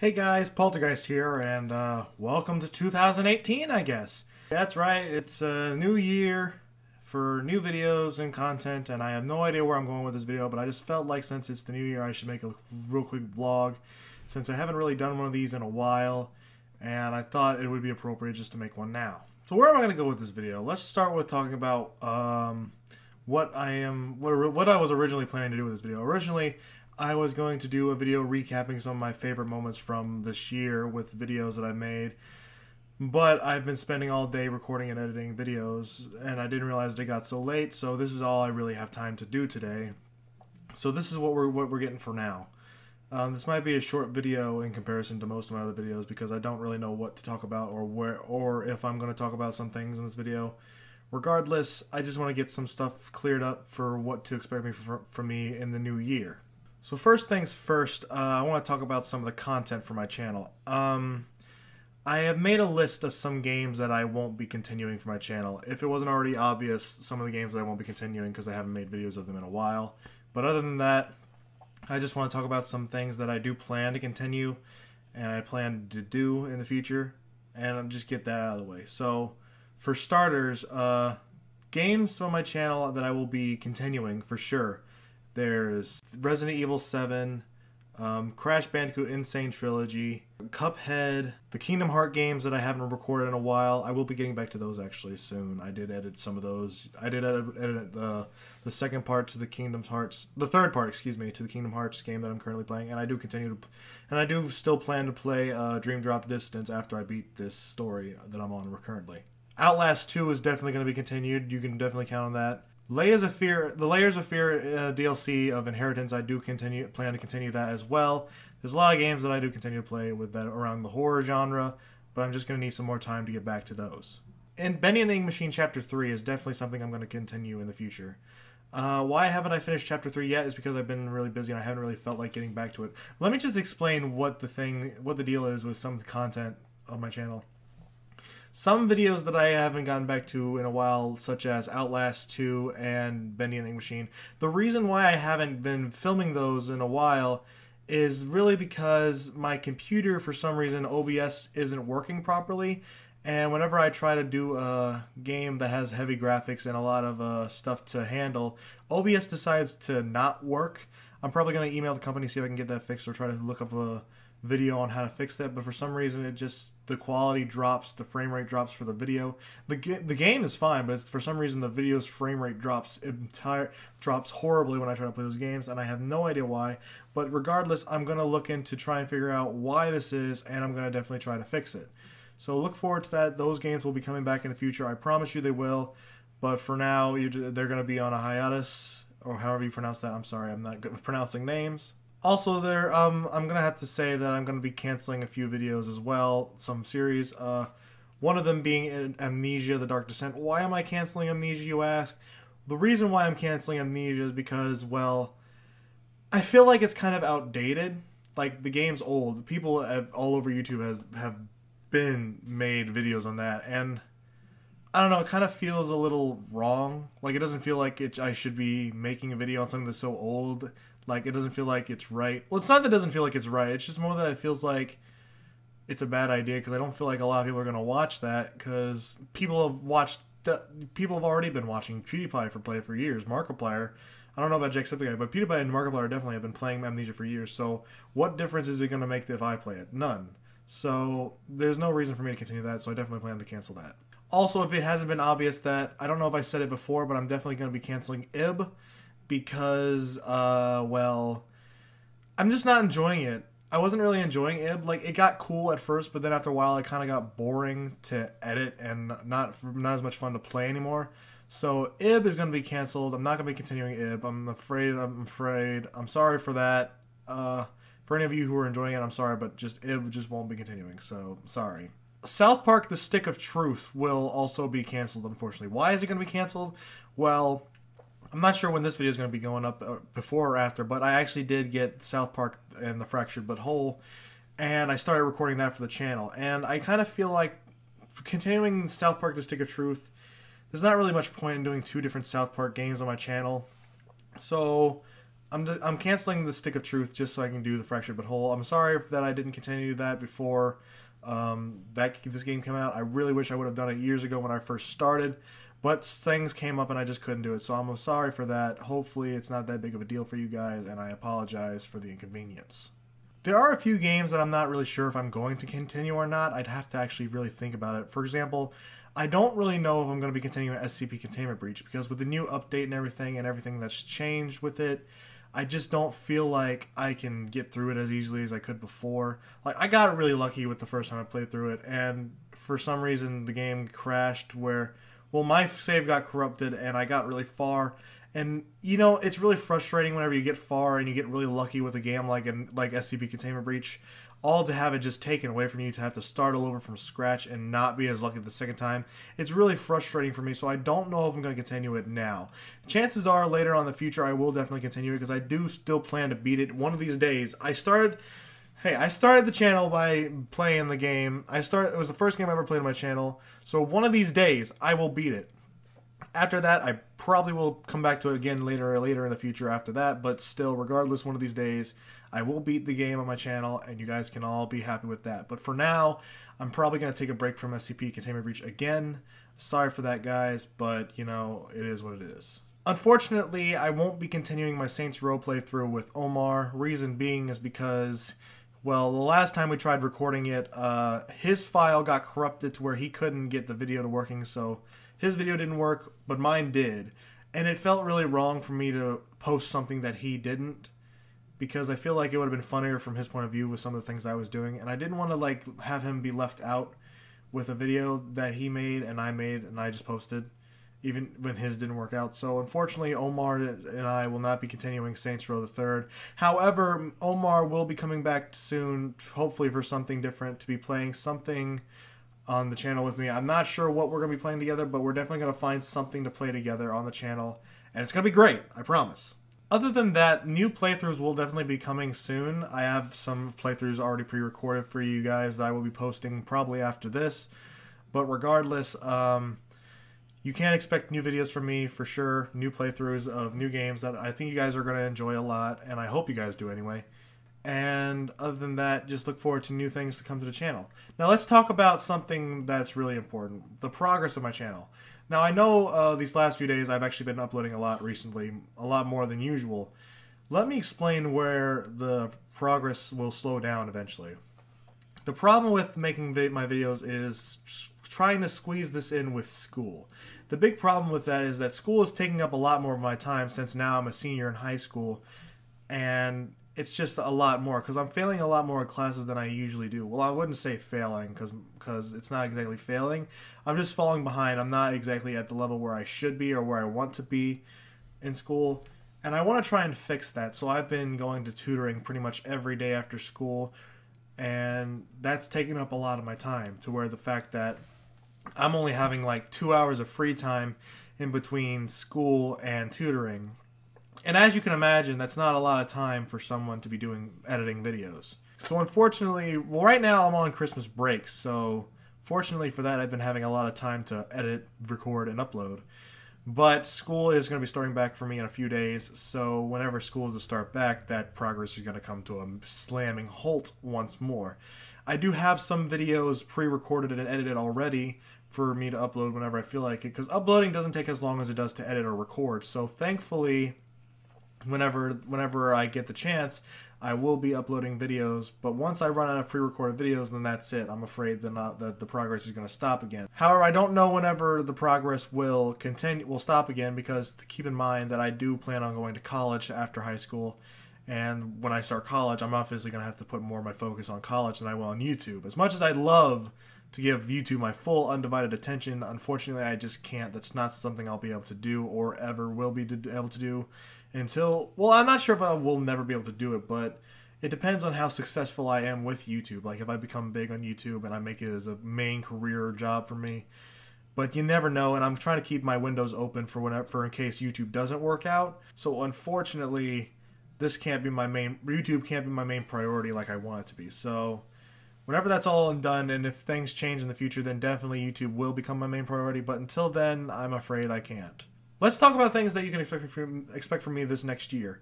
Hey guys, Paultergeist here, and uh, welcome to 2018, I guess. That's right, it's a new year for new videos and content, and I have no idea where I'm going with this video, but I just felt like since it's the new year, I should make a real quick vlog, since I haven't really done one of these in a while, and I thought it would be appropriate just to make one now. So where am I going to go with this video? Let's start with talking about um, what I am, what, what I was originally planning to do with this video. Originally, I was going to do a video recapping some of my favorite moments from this year with videos that I made. But I've been spending all day recording and editing videos, and I didn't realize they got so late, so this is all I really have time to do today. So this is what we're what we're getting for now. Um, this might be a short video in comparison to most of my other videos because I don't really know what to talk about or where or if I'm going to talk about some things in this video. Regardless, I just want to get some stuff cleared up for what to expect me from, from me in the new year. So first things first, uh, I want to talk about some of the content for my channel. Um, I have made a list of some games that I won't be continuing for my channel. If it wasn't already obvious, some of the games that I won't be continuing because I haven't made videos of them in a while. But other than that, I just want to talk about some things that I do plan to continue and I plan to do in the future and just get that out of the way. So for starters, uh, games on my channel that I will be continuing for sure. There's Resident Evil 7, um, Crash Bandicoot N. Sane Trilogy, Cuphead, the Kingdom Heart games that I haven't recorded in a while. I will be getting back to those actually soon. I did edit some of those. I did edit, edit the the second part to the Kingdom Hearts, the third part, excuse me, to the Kingdom Hearts game that I'm currently playing, and I do continue to, and I do still plan to play uh, Dream Drop Distance after I beat this story that I'm on currently. Outlast 2 is definitely going to be continued. You can definitely count on that. Layers of Fear, the Layers of Fear uh, DLC of Inheritance, I do continue plan to continue that as well. There's a lot of games that I do continue to play with that around the horror genre, but I'm just going to need some more time to get back to those. And Bendy and the Ink Machine Chapter 3 is definitely something I'm going to continue in the future. Uh, why haven't I finished Chapter 3 yet is because I've been really busy and I haven't really felt like getting back to it. Let me just explain what the thing, what the deal is with some content on my channel some videos that I haven't gotten back to in a while, such as Outlast 2 and Bendy and the Machine. The reason why I haven't been filming those in a while is really because my computer, for some reason, OBS isn't working properly. And whenever I try to do a game that has heavy graphics and a lot of uh, stuff to handle, OBS decides to not work. I'm probably going to email the company, see if I can get that fixed, or try to look up a video on how to fix that, but for some reason it just the quality drops, the frame rate drops for the video. the The game is fine, but for some reason the video's frame rate drops entire drops horribly when I try to play those games, and I have no idea why. But regardless, I'm gonna look into try and figure out why this is, and I'm gonna definitely try to fix it. So look forward to that. Those games will be coming back in the future. I promise you they will. But for now, they're going to be on a hiatus, or however you pronounce that. I'm sorry, I'm not good with pronouncing names. Also, there, um, I'm gonna have to say that I'm gonna be canceling a few videos as well, some series. Uh, one of them being Amnesia: The Dark Descent. Why am I canceling Amnesia? You ask. The reason why I'm canceling Amnesia is because, well, I feel like it's kind of outdated. Like the game's old. People have, all over YouTube has have been made videos on that, and I don't know. It kind of feels a little wrong. Like it doesn't feel like it. I should be making a video on something that's so old like it doesn't feel like it's right. Well, it's not that it doesn't feel like it's right. It's just more that it feels like it's a bad idea because I don't feel like a lot of people are going to watch that because people have watched. People have already been watching PewDiePie for play for years. Markiplier. I don't know about Jacksepticeye, but PewDiePie and Markiplier definitely have been playing Amnesia for years. So what difference is it going to make if I play it? None. So there's no reason for me to continue that. So I definitely plan to cancel that. Also, if it hasn't been obvious that I don't know if I said it before, but I'm definitely going to be canceling Ib because, uh, well, I'm just not enjoying it. I wasn't really enjoying it. Like it got cool at first, but then after a while, it kind of got boring to edit and not not as much fun to play anymore. So Ib is going to be canceled. I'm not going to be continuing Ib. I'm afraid. I'm afraid. I'm sorry for that. Uh, for any of you who are enjoying it, I'm sorry, but just Ib just won't be continuing. So sorry. South Park: The Stick of Truth will also be canceled. Unfortunately, why is it going to be canceled? Well, I'm not sure when this video is going to be going up uh, before or after, but I actually did get South Park and the Fractured But Whole, and I started recording that for the channel. And I kind of feel like continuing South Park: The Stick of Truth, there's not really much point in doing two different South Park games on my channel. So I'm I'm canceling the stick of truth just so I can do the fractured but whole. I'm sorry that I didn't continue that before um, that this game came out. I really wish I would have done it years ago when I first started, but things came up and I just couldn't do it. So I'm sorry for that. Hopefully it's not that big of a deal for you guys, and I apologize for the inconvenience. There are a few games that I'm not really sure if I'm going to continue or not. I'd have to actually really think about it. For example, I don't really know if I'm going to be continuing SCP Containment Breach because with the new update and everything and everything that's changed with it, I just don't feel like I can get through it as easily as I could before. Like I got really lucky with the first time I played through it, and for some reason the game crashed where, well, my save got corrupted and I got really far. And you know it's really frustrating whenever you get far and you get really lucky with a game like in, like SCP Containment Breach all to have it just taken away from you to have to start all over from scratch and not be as lucky the second time. It's really frustrating for me, so I don't know if I'm going to continue it now. Chances are later on in the future I will definitely continue it because I do still plan to beat it one of these days. I started Hey, I started the channel by playing the game. I started it was the first game I ever played on my channel. So one of these days I will beat it. After that, I probably will come back to it again later or later in the future after that, but still regardless one of these days I will beat the game on my channel, and you guys can all be happy with that. But for now, I'm probably going to take a break from SCP Containment Breach again. Sorry for that, guys, but, you know, it is what it is. Unfortunately, I won't be continuing my Saints Row playthrough with Omar. Reason being is because, well, the last time we tried recording it, uh, his file got corrupted to where he couldn't get the video to working, so his video didn't work, but mine did. And it felt really wrong for me to post something that he didn't because I feel like it would have been funnier from his point of view with some of the things I was doing, and I didn't want to like have him be left out with a video that he made and I made and I just posted, even when his didn't work out. So unfortunately, Omar and I will not be continuing Saints Row the Third. However, Omar will be coming back soon, hopefully for something different, to be playing something on the channel with me. I'm not sure what we're to be playing together, but we're definitely to find something to play together on the channel, and it's to be great. I promise. Other than that, new playthroughs will definitely be coming soon. I have some playthroughs already pre-recorded for you guys that I will be posting probably after this. But regardless, um, you can't expect new videos from me for sure. New playthroughs of new games that I think you guys are going to enjoy a lot, and I hope you guys do anyway. And other than that, just look forward to new things to come to the channel. Now let's talk about something that's really important, the progress of my channel. Now, I know uh, these last few days I've actually been uploading a lot recently, a lot more than usual. Let me explain where the progress will slow down eventually. The problem with making my videos is trying to squeeze this in with school. The big problem with that is that school is taking up a lot more of my time since now I'm a senior in high school and it's just a lot more because I'm failing a lot more classes than I usually do. Well, I wouldn't say failing because because it's not exactly failing. I'm just falling behind. I'm not exactly at the level where I should be or where I want to be in school, and I want to try and fix that. So I've been going to tutoring pretty much every day after school, and that's taking up a lot of my time. To where the fact that I'm only having like two hours of free time in between school and tutoring and as you can imagine, that's not a lot of time for someone to be doing editing videos. So unfortunately, well, right now I'm on Christmas break, so fortunately for that, I've been having a lot of time to edit, record, and upload. But school is going to be starting back for me in a few days, so whenever school does start back, that progress is going to come to a slamming halt once more. I do have some videos pre-recorded and edited already for me to upload whenever I feel like it, because uploading doesn't take as long as it does to edit or record. So thankfully, whenever whenever I get the chance, I will be uploading videos. But once I run out of pre-recorded videos, then that's it. I'm afraid that not that the progress is going to stop again. However, I don't know whenever the progress will continue will stop again because to keep in mind that I do plan on going to college after high school. And when I start college, I'm obviously going to have to put more of my focus on college than I will on YouTube. As much as I'd love to give YouTube my full undivided attention, unfortunately, I just can't. That's not something I'll be able to do or ever will be able to do until well i'm not sure if i will never be able to do it but it depends on how successful i am with youtube like if i become big on youtube and i make it as a main career job for me but you never know and i'm trying to keep my windows open for whenever for in case youtube doesn't work out so unfortunately this can't be my main youtube can't be my main priority like i want it to be so whenever that's all done and if things change in the future then definitely youtube will become my main priority but until then i'm afraid i can't Let's talk about things that you can expect from, expect from me this next year.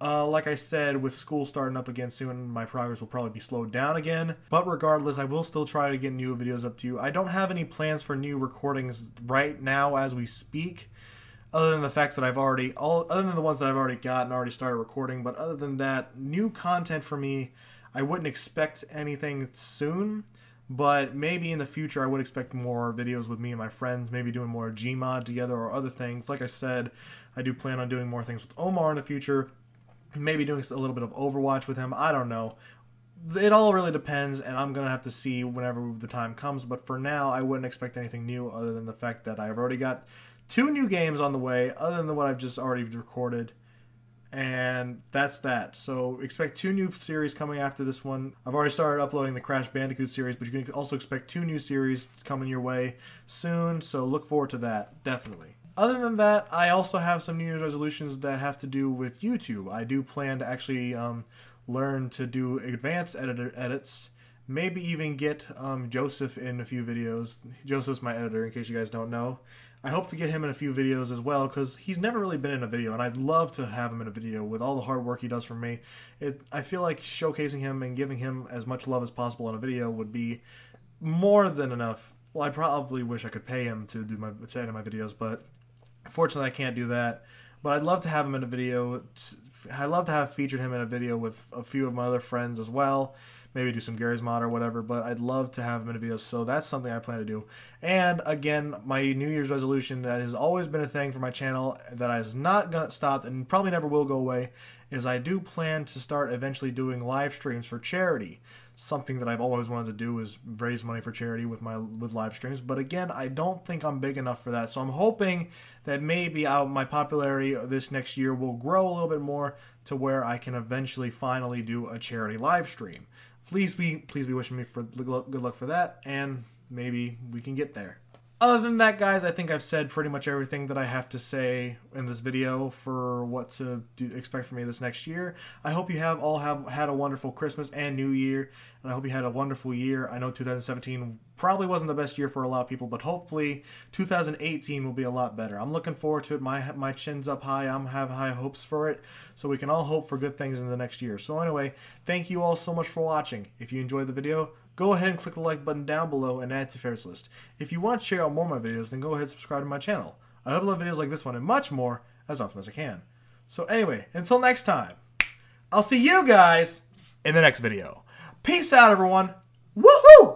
Uh, like I said, with school starting up again soon, my progress will probably be slowed down again. But regardless, I will still try to get new videos up to you. I don't have any plans for new recordings right now as we speak, other than the facts that I've already, all other than the ones that I've already got and already started recording. But other than that, new content for me, I wouldn't expect anything soon. But maybe in the future, I would expect more videos with me and my friends, maybe doing more Gmod together or other things. Like I said, I do plan on doing more things with Omar in the future maybe doing a little bit of Overwatch with him. I don't know. It all really depends, and I'm gonna have to see whenever the time comes. But for now, I wouldn't expect anything new other than the fact that I've already got two new games on the way, other than what I've just already recorded. And that's that. So expect two new series coming after this one. I've already started uploading the Crash Bandicoot series, but you can also expect two new series coming your way soon. So look forward to that, definitely. Other than that, I also have some New Year's resolutions that have to do with YouTube. I do plan to actually um, learn to do advanced editor edits. Maybe even get um, Joseph in a few videos. Joseph's my editor, in case you guys don't know. I hope to get him in a few videos as well because he's never really been in a video, and I'd love to have him in a video with all the hard work he does for me. It I feel like showcasing him and giving him as much love as possible in a video would be more than enough. Well, I probably wish I could pay him to do my to edit my videos, but Fortunately, I can't do that. But I'd love to have him in a video. I'd love to have featured him in a video with a few of my other friends as well. Maybe do some Garry's Mod or whatever. But I'd love to have him in a video. So that's something I plan to do. And again, my New Year's resolution that has always been a thing for my channel that has not gonna stop and probably never will go away is I do plan to start eventually doing live streams for charity something that I've always wanted to do is raise money for charity with my with live streams. But again, I don't think I'm big enough for that. So I'm hoping that maybe I'll, my popularity this next year will grow a little bit more to where I can eventually finally do a charity live stream. Please be please be wishing me for good luck for that, and maybe we can get there. Other than that, guys, I think I've said pretty much everything that I have to say in this video for what to do, expect from me this next year. I hope you have all have had a wonderful Christmas and New Year, and I hope you had a wonderful year. I know 2017 probably wasn't the best year for a lot of people, but hopefully 2018 will be a lot better. I'm looking forward to it. My my chin's up high. I'm have high hopes for it, so we can all hope for good things in the next year. So anyway, thank you all so much for watching. If you enjoyed the video, go ahead and click the like button down below and add to favorites list. If you want to check out more of my videos, then go ahead and subscribe to my channel. I upload videos like this one and much more as often as I can. So anyway, until next time, I'll see you guys in the next video. Peace out, everyone. Woohoo!